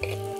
Bye.